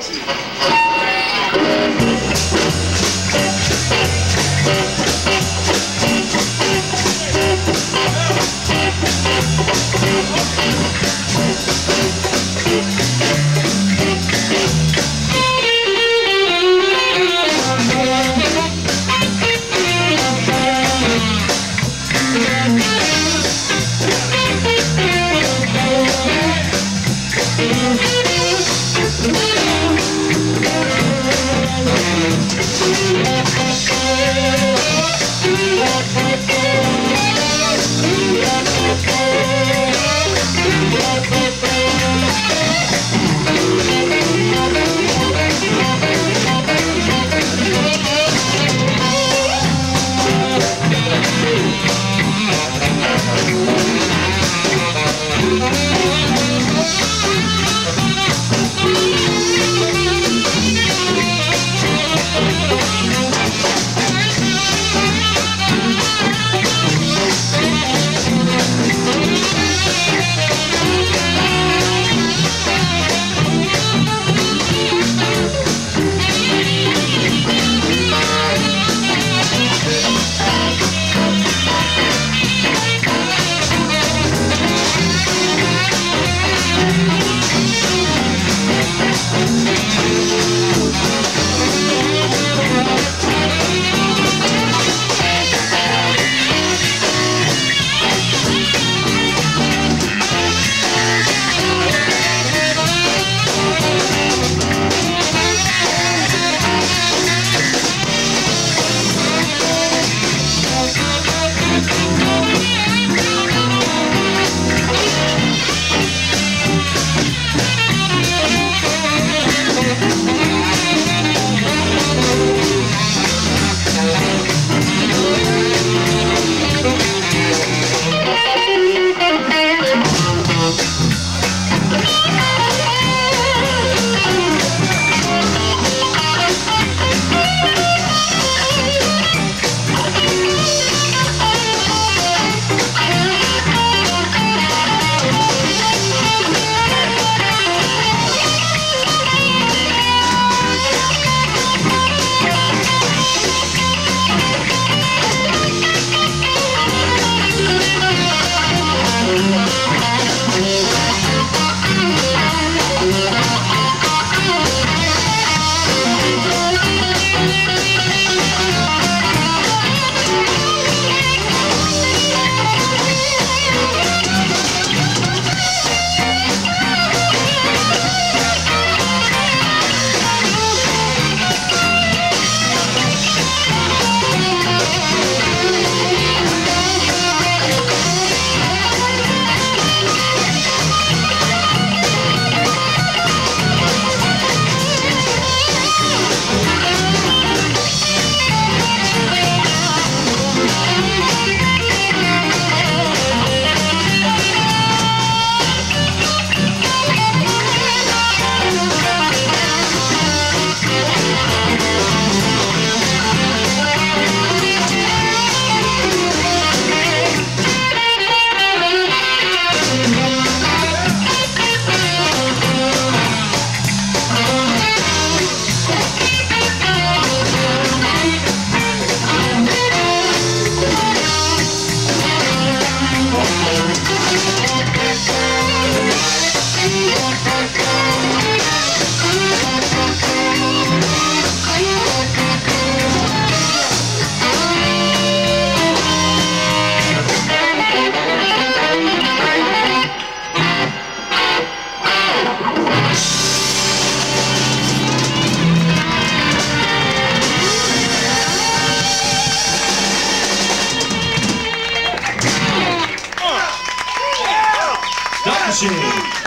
谢谢敬礼